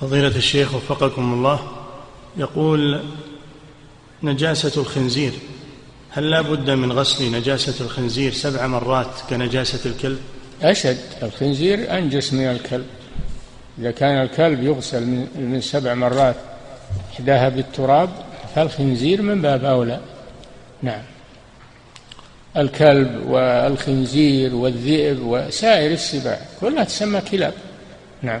فضيلة الشيخ وفقكم الله يقول نجاسة الخنزير هل لا بد من غسل نجاسة الخنزير سبع مرات كنجاسة الكلب؟ أشد الخنزير أنجس من الكلب. إذا كان الكلب يغسل من سبع مرات إحداها بالتراب فالخنزير من باب أولى. نعم. الكلب والخنزير والذئب وسائر السباع كلها تسمى كلاب. نعم.